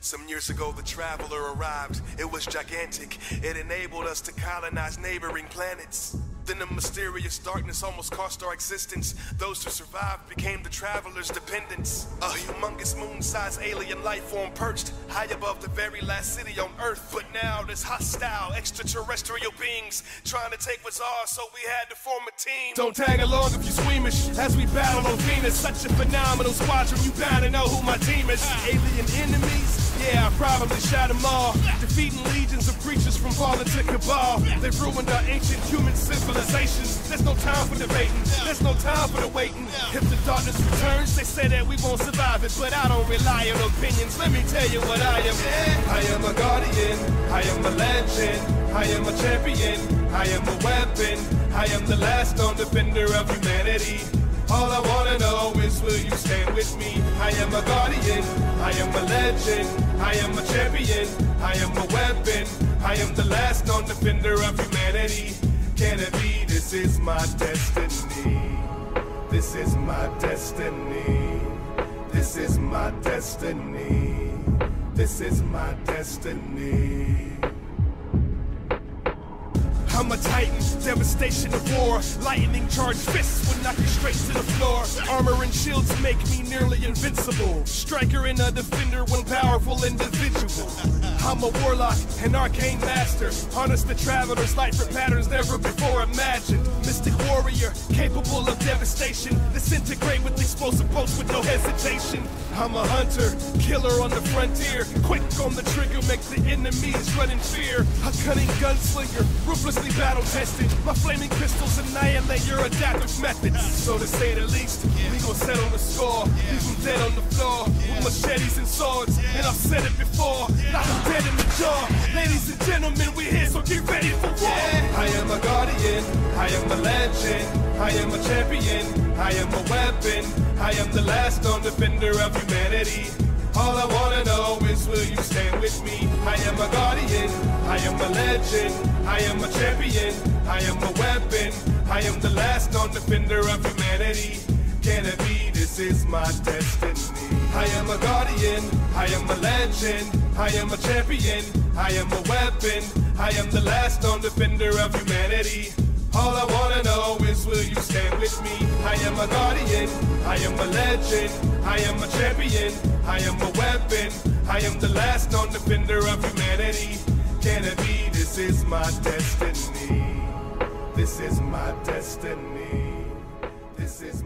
Some years ago, the traveler arrived. It was gigantic. It enabled us to colonize neighboring planets. Then a mysterious darkness almost cost our existence. Those who survived became the traveler's dependents. A humongous moon-sized alien life form perched high above the very last city on Earth. But now there's hostile extraterrestrial beings trying to take what's ours, so we had to form a team. Don't tag along if you're squeamish as we battle on Venus. Such a phenomenal squadron, you bound to know who my team is. Alien enemies? Probably shot them all. Defeating legions of creatures from fallen to cabal. They've ruined our ancient human civilizations. There's no time for debating. There's no time for the waiting. If the darkness returns, they say that we won't survive it. But I don't rely on opinions. Let me tell you what I am. I am a guardian. I am a legend. I am a champion. I am a weapon. I am the last known defender of humanity. Guardian, I am a legend, I am a champion, I am a weapon, I am the last known defender of humanity. Can it be this is my destiny? This is my destiny. This is my destiny. This is my destiny. I'm a titan, devastation of war. Lightning charged fists would knock you straight to the floor. Armor and shields make me nearly invincible. Striker and a defender, one powerful individual. I'm a warlock, an arcane master. Harness the traveler's light for patterns never before imagined. Mystic warrior, capable of devastation. Disintegrate with explosive bolts with no hesitation. I'm a hunter, killer on the frontier. Quick on the trigger, make the enemies run in fear. A cunning gunslinger, ruthlessly battle tested. My flaming pistols annihilate your adaptive methods. So to say the least, we gon' settle the score. Leave them dead on the floor with machetes and swords. And I've said it before, knock them dead in the jaw. Ladies and gentlemen, we here, so get ready for war. I am a guardian, I am a legend, I am a champion, I am a weapon, am the last known defender of humanity. All I wanna know is will you stand with me? I am a guardian, I am a legend, I am a champion, I am a weapon, I am the last known defender of humanity. Can it be this is my destiny? I am a guardian, I am a legend, I am a champion, I am a weapon, I am the last known defender of humanity. All I wanna know is will you stand with me? I am a guardian, I am a legend, I am a champion, I am a weapon, I am the last known defender of humanity. Can it be this is my destiny? This is my destiny. This is